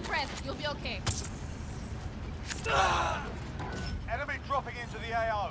breath. You'll be okay. Enemy dropping into the AO.